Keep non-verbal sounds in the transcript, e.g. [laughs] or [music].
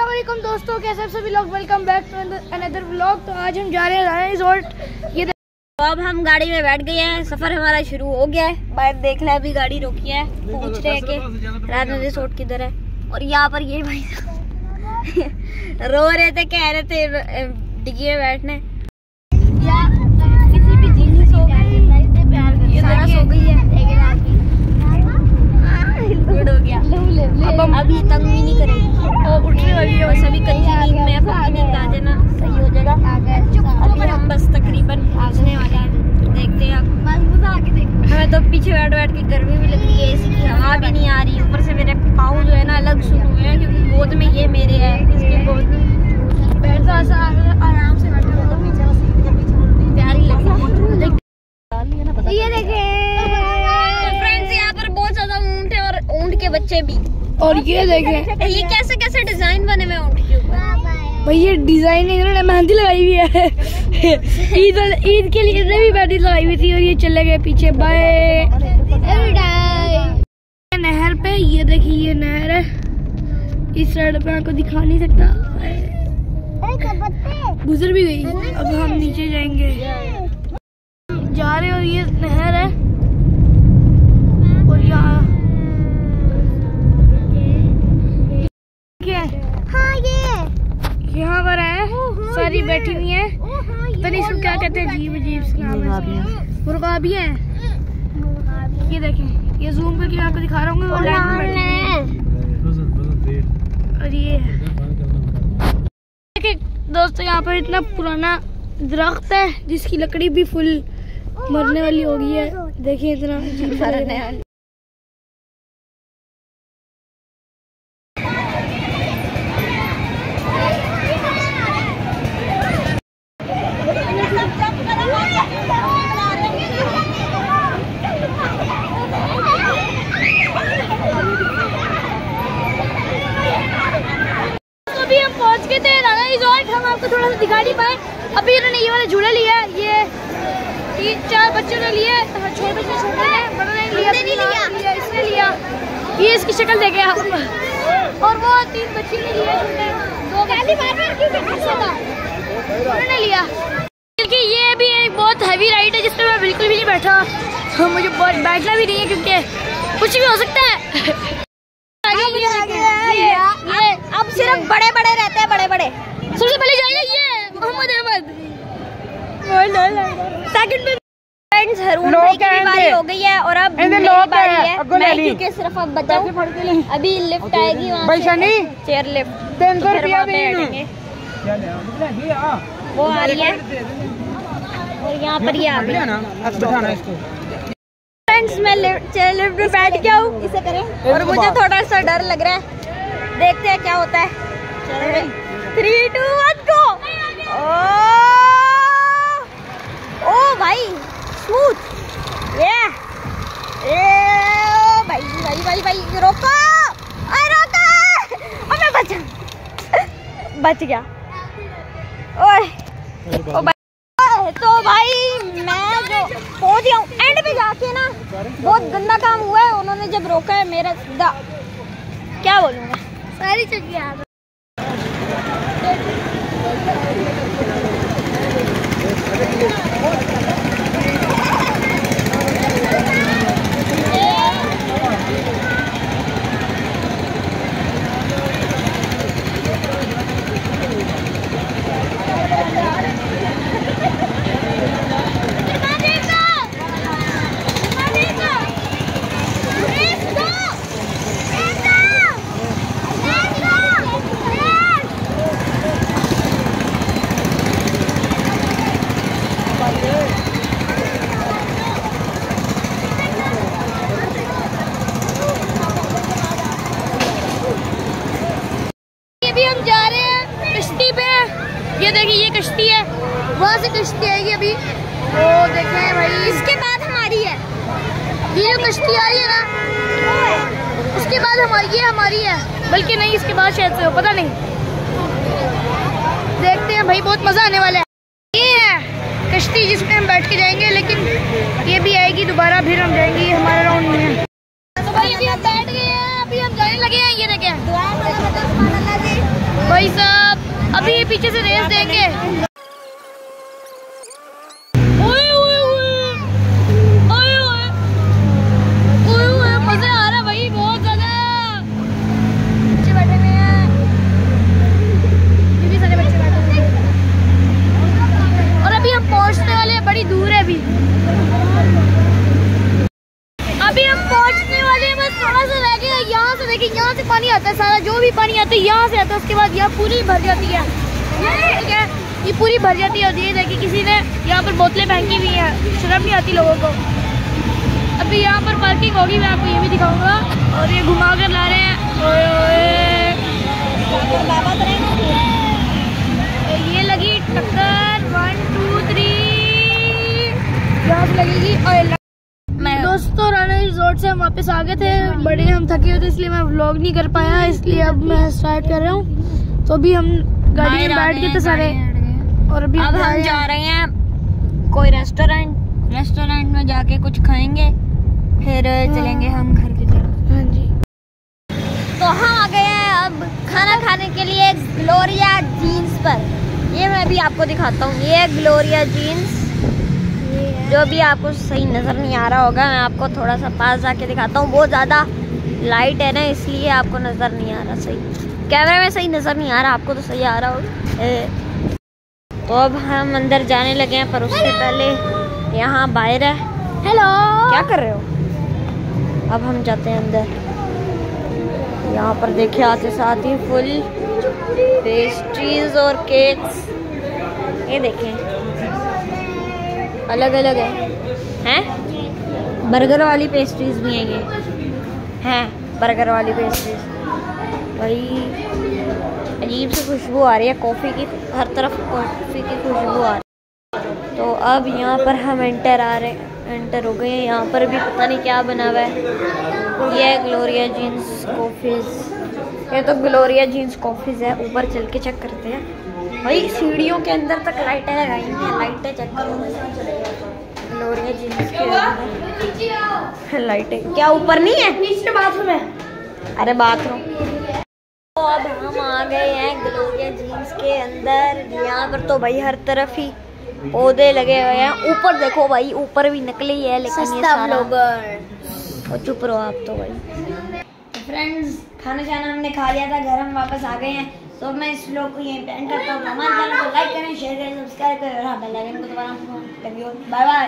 असलम दोस्तों कैसे आप सभी लोग? Welcome back to another vlog तो आज हम जा रहे हैं रिजॉर्ट ये तो अब हम गाड़ी में बैठ गए हैं। सफ़र हमारा शुरू हो गया है। बाहर देख ले अभी गाड़ी रोकी है। पूछ रहे हैं कि राना रिजॉर्ट किधर है? और यहाँ पर ये भाई [laughs] रो रहे थे कह रहे थे डिग्गी में बैठने। किसी भी चीज़ सो गई। ये सो गई है। गुड हो गया। अब ये तंग भी नहीं करेंगे। बस अभी कच्ची नींद में अब नींद आ जाना। सही हो जाएगा। अभी हम बस तकरीबन पहुँचने वाले हैं। देखते हैं हमें तो पीछे बैठ बैठ के गर्मी भी लग रही है ऐसी हवा भी नहीं आ रही। ऊपर से मेरे पाँव जो है ना अलग शुरू हुए हैं क्योंकि गोद में ये मेरे है इसके गोद में बैठ जा सा आराम से बैठा रहता पीछे प्यारी लगी ये देखें फ्रेंड्स यहाँ पर बहुत ज़्यादा ऊँट है और ऊँट के बच्चे भी और ये देखें। ये कैसे कैसे डिज़ाइन बने हुए हैं ऊँट के ऊपर? भाई ये डिज़ाइन इन्होंने मेहंदी लगाई हुई है। [laughs] ईद ईद के लिए इन्होंने भी मेहंदी लगाई हुई थी और ये चले गए पीछे। बाय। नहर पे ये देखिए ये नहर है। इस साइड पे आपको दिखा नहीं सकता। गुजर भी गई। अब हम नीचे जाएँगे। जा रहे हो ये नहर है और यहाँ क्या है? हाँ ये यहाँ पर है सारी बैठी हुई है। पता नहीं इसको क्या कहते हैं अजीब है मुर्गा भी है। ये देखें ये जूम करके आपको दिखा रहा हूँ। और ये दोस्तों यहाँ पर इतना पुराना दरख्त है जिसकी लकड़ी भी फुल मरने वाली हो गई है। देखिए इतना [laughs] अजीब सा लग रहा है। तो अभी हम पहुँच गए थे राना हम आपको थोड़ा सा दिखा नहीं पाए। अभी इन्होंने ये वाला झूला लिया है ये तीन चार बच्चों ने लिए हाँ, छोटे छोटे ने बड़ों ने लिया नहीं लिया। लिया इसने लिया। ये इसकी शक्ल देखे आप। और वो तीन बच्चे ने बच्चे उन्होंने लिया। बल्कि ये भी एक बहुत हैवी राइड है जिसमें मैं बिल्कुल भी नहीं बैठा। हाँ, मुझे बहुत बैठना भी नहीं है क्योंकि कुछ भी हो सकता है। ये अब सिर्फ़ बड़े बड़े रहते हैं बड़े बड़े सबसे पहले जाएगा ये मोहम्मद अहमद। सेकंड में फ्रेंड्स हरून भाई की बारी हो गई है और अब मेरी बारी है। मैं क्योंकि सिर्फ़ अब बचाऊं अभी लिफ्ट आएगी वहाँ से। चेयर लिफ्ट तीन सौ रुपया पे बैठेंगे। वो आ रही है। और यहाँ पर ये आ गई। फ्रेंड्स मैं चेयर लिफ्ट में बैठ गया हूँ। इसे करें। और मुझे थोड़ा सा डर लग रहा है। देखते हैं क्या होता है। थ्री टू वन गो ओ भाई स्मूथ ये ए ओ भाई भाई भाई भाई रोको! अरे रोको! अबे बच बच गया। ओए ओ भाई तो भाई मैं जो पहुँच गया हूँ एंड पे जाके ना बहुत गंदा काम हुआ है उन्होंने जब रोका है मेरा सीधा क्या बोलूँगा सारी चीज़ें अभी हम जा रहे हैं कश्ती पे ये देखिए ये कश्ती है वहाँ से कश्ती आएगी अभी वो देखें भाई इसके बाद हमारी है ये जो कश्ती आ रही है ना उसके बाद हमारी, ये हमारी है। बल्कि नहीं, इसके बाद शायद से हो, पता नहीं। देखते हैं, भाई, बहुत मज़ा आने वाला है। ये है कश्ती जिसमें हम बैठ के जाएँगे, लेकिन ये भी आएगी दोबारा, फिर हम जाएँगे, ये हमारा राउंड में है। तो भाई, अभी हम बैठ गए हैं, अभी हम जाने लगे हैं, ये देखें। भाई साहब, अभी पीछे से रेस देंगे देखिए यहाँ से पानी आता है सारा, जो भी पानी आता है यहाँ से आता है, उसके बाद यहाँ पूरी भर जाती है। ठीक है? ये पूरी भर जाती है और ये देखिए, किसी ने यहाँ पर बोतलें फेंकी हुई हैं, शर्म नहीं आती लोगों को। अभी यहाँ पर पार्किंग होगी, मैं आपको ये भी दिखाऊँगा। और ये घुमा कर ला रहे हैं। ये लगी टक्कर वन टू थ्री यहाँ से लगेगी, और राना रिजोर्ट से हम वापस आ गए थे। बड़े हम थके हुए थे इसलिए मैं व्लॉग नहीं कर पाया इसलिए अब मैं स्टार्ट कर रहा हूँ। तो अभी हम गाड़ी में बैठ गए थे सारे। और अभी अब हम जा रहे हैं कोई रेस्टोरेंट रेस्टोरेंट में जाके कुछ खाएँगे फिर चलेंगे हम घर की तरफ़। हाँ जी। तो हम आ गए हैं अब खाना खाने के लिए ग्लोरिया जीन्स पर। ये मैं भी आपको दिखाता हूँ ये है ग्लोरिया जीन्स जो भी आपको सही नज़र नहीं आ रहा होगा मैं आपको थोड़ा सा पास जाके दिखाता हूँ। बहुत ज़्यादा लाइट है ना इसलिए आपको नज़र नहीं आ रहा सही। कैमरे में सही नज़र नहीं आ रहा आपको तो सही आ रहा होगा। तो अब हम अंदर जाने लगे हैं पर उससे पहले यहाँ बाहर है। हेलो क्या कर रहे हो? अब हम जाते हैं अंदर। यहाँ पर देखिए आते साथ ही फुल पेस्ट्रीज और केक्स ये देखें। अलग अलग है। हैं? बर्गर वाली पेस्ट्रीज भी हैं ये। हैं। बर्गर वाली पेस्ट्रीज भाई अजीब सी खुशबू आ रही है। कॉफ़ी की हर तरफ़ कॉफ़ी की खुशबू आ रही है। तो अब यहाँ पर हम एंटर आ रहे एंटर हो गए हैं। यहाँ पर भी पता नहीं क्या बना हुआ है। ये है ग्लोरिया जीन्स कॉफ़ीज़ ये तो ग्लोरिया जीन्स कॉफ़ीज़ है। ऊपर चल के चेक करते हैं। भाई सीढ़ियों के अंदर तक लाइटें लगाई हैं। लाइटें चेक करो। ग्लोरिया जीन्स के लाइटें क्या ऊपर नहीं है? नीचे बाथरूम है। अरे बाथरूम तो अब हम आ गए हैं ग्लोरिया जीन्स के अंदर। यहाँ पर तो भाई हर तरफ़ ही पौधे लगे हुए हैं। ऊपर देखो भाई ऊपर भी नकली है लेकिन ये सारा चुप रहो आप तो भाई। फ्रेंड्स खाना शाना हमने खा लिया था घर हम वापस आ गए हैं। तो मैं इस लोग को यहीं पे एंड करता हूँ। हमारे चैनल को लाइक करें शेयर करें सब्सक्राइब करें और हाँ बेल आइकन को दबाना लगी बाय बाय